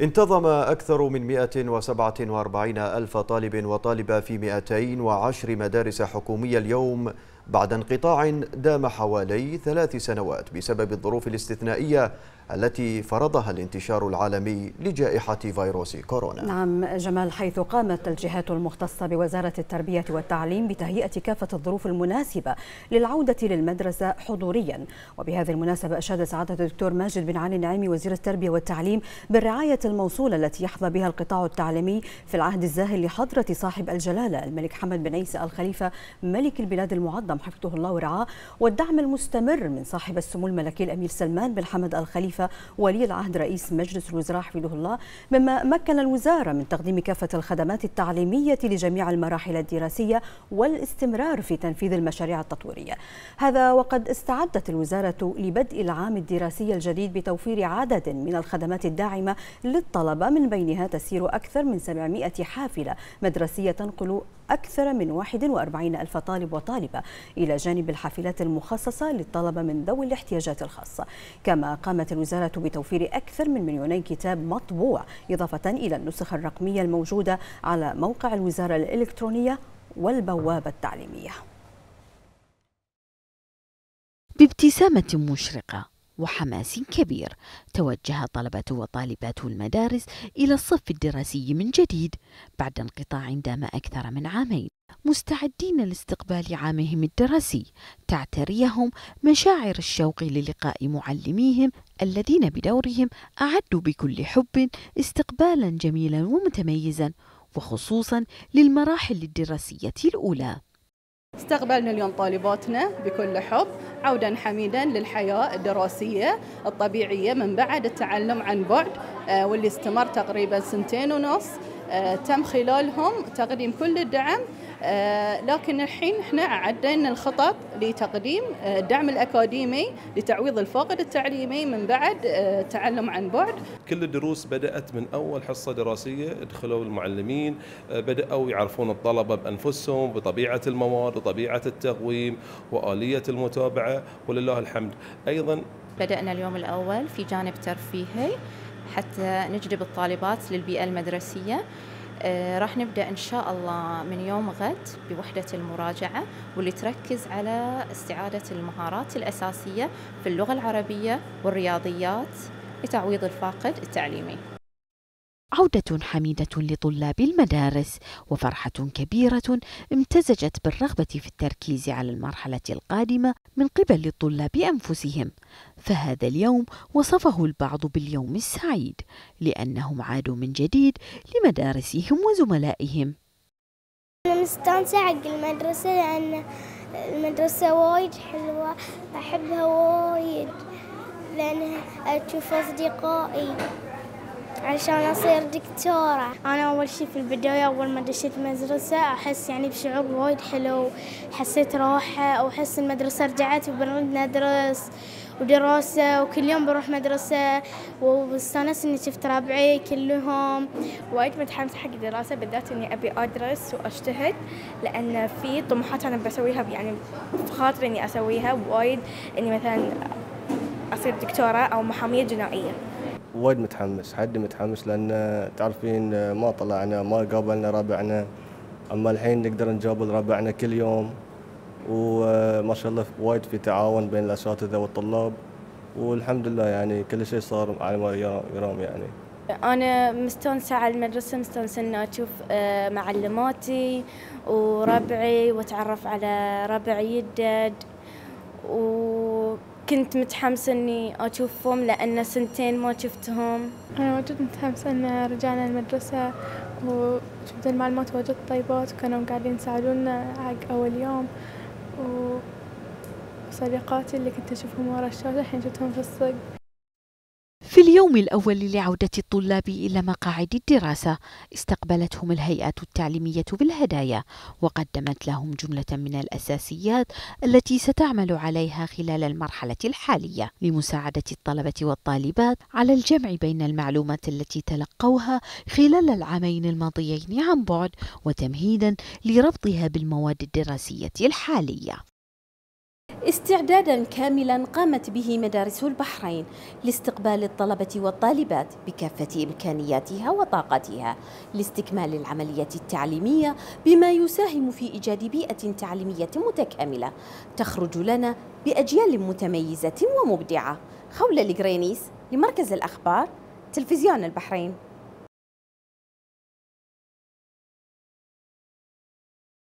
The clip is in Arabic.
انتظم أكثر من 147 ألف طالب وطالبة في 210 مدارس حكومية اليوم بعد انقطاع دام حوالي ثلاث سنوات بسبب الظروف الاستثنائية التي فرضها الانتشار العالمي لجائحة فيروس كورونا. نعم جمال حيث قامت الجهات المختصة بوزارة التربية والتعليم بتهيئة كافة الظروف المناسبة للعودة للمدرسة حضوريا. وبهذه المناسبة أشاد سعادة الدكتور ماجد بن علي النعيمي وزير التربية والتعليم بالرعاية الموصولة التي يحظى بها القطاع التعليمي في العهد الزاهر لحضرة صاحب الجلالة الملك حمد بن عيسى الخليفة ملك البلاد المعظم حفظه الله ورعاه والدعم المستمر من صاحب السمو الملكي الأمير سلمان بن حمد الخليفة خليفة ولي العهد رئيس مجلس الوزراء حفظه الله مما مكن الوزارة من تقديم كافة الخدمات التعليمية لجميع المراحل الدراسية والاستمرار في تنفيذ المشاريع التطويرية. هذا وقد استعدت الوزارة لبدء العام الدراسي الجديد بتوفير عدد من الخدمات الداعمة للطلبة من بينها تسير أكثر من 700 حافلة مدرسية تنقل أكثر من 41 ألف طالب وطالبة إلى جانب الحافلات المخصصة للطلبة من ذوي الاحتياجات الخاصة. كما قامت الوزارة بتوفير أكثر من مليونين كتاب مطبوع إضافة إلى النسخ الرقمية الموجودة على موقع الوزارة الإلكترونية والبوابة التعليمية. بابتسامة مشرقة. وحماس كبير. توجه طلبة وطالبات المدارس إلى الصف الدراسي من جديد بعد انقطاع دام أكثر من عامين مستعدين لاستقبال عامهم الدراسي. تعتريهم مشاعر الشوق للقاء معلميهم الذين بدورهم أعدوا بكل حب استقبالا جميلا ومتميزا وخصوصا للمراحل الدراسية الأولى. استقبلنا اليوم طالباتنا بكل حب عودا حميدا للحياة الدراسية الطبيعية من بعد التعلم عن بعد آه، واللي استمر تقريبا سنتين ونص. آه، تم خلالهم تقديم كل الدعم لكن الحين إحنا عدينا الخطط لتقديم آه، الدعم الأكاديمي لتعويض الفاقد التعليمي من بعد تعلم عن بعد. كل الدروس بدأت من أول حصة دراسية دخلوا المعلمين بدأوا يعرفون الطلبة بأنفسهم بطبيعة المواد وطبيعه التقويم وآلية المتابعة ولله الحمد. أيضا بدأنا اليوم الأول في جانب ترفيهي حتى نجذب الطالبات للبيئة المدرسية آه، راح نبدأ إن شاء الله من يوم غد بوحدة المراجعة واللي تركز على استعادة المهارات الأساسية في اللغة العربية والرياضيات لتعويض الفاقد التعليمي. عودة حميدة لطلاب المدارس وفرحة كبيرة امتزجت بالرغبة في التركيز على المرحلة القادمة من قبل الطلاب أنفسهم. فهذا اليوم وصفه البعض باليوم السعيد لأنهم عادوا من جديد لمدارسهم وزملائهم. أنا مستانسة حق المدرسة لأن المدرسة وايد حلوة أحبها وايد لأنها أشوف أصدقائي. عشان أصير دكتورة. أنا أول شي في البداية أول ما دشيت المدرسة أحس يعني بشعور وايد حلو حسيت راحة وأحس المدرسة رجعت وبنرد ندرس ودراسة وكل يوم بروح مدرسة واستانست إني شفت ربعي كلهم. وايد متحمسة حق الدراسة بالذات إني أبي أدرس وأجتهد لأن في طموحات أنا بسويها يعني في خاطري إني أسويها وايد. إني مثلا أصير دكتورة أو محامية جنائية. وايد متحمس حد متحمس لأن تعرفين ما طلعنا ما قابلنا ربعنا. أما الحين نقدر نقابل ربعنا كل يوم. وما شاء الله وايد في تعاون بين الأساتذة والطلاب. والحمد لله يعني كل شيء صار على ما يرام يعني. أنا مستانسة على المدرسة مستانسة إني أشوف آه، معلماتي وربعي وأتعرف على ربعي الجدد و كنت متحمسة إني أشوفهم لأن سنتين ما شفتهم. أنا واجد متحمسة إن رجعنا المدرسة وشفت المعلومات واجد طيبات وكانوا قاعدين يساعدونا حق أول يوم. وصديقاتي اللي كنت أشوفهم ورا الشاشة الحين شفتهم في الصدق اليوم الأول لعودة الطلاب إلى مقاعد الدراسة استقبلتهم الهيئة التعليمية بالهدايا وقدمت لهم جملة من الأساسيات التي ستعمل عليها خلال المرحلة الحالية لمساعدة الطلبة والطالبات على الجمع بين المعلومات التي تلقوها خلال العامين الماضيين عن بعد وتمهيدا لربطها بالمواد الدراسية الحالية. استعدادا كاملا قامت به مدارس البحرين لاستقبال الطلبة والطالبات بكافة إمكانياتها وطاقتها لاستكمال العملية التعليمية بما يساهم في إيجاد بيئة تعليمية متكاملة تخرج لنا بأجيال متميزة ومبدعة. خولة القرينيس لمركز الأخبار تلفزيون البحرين.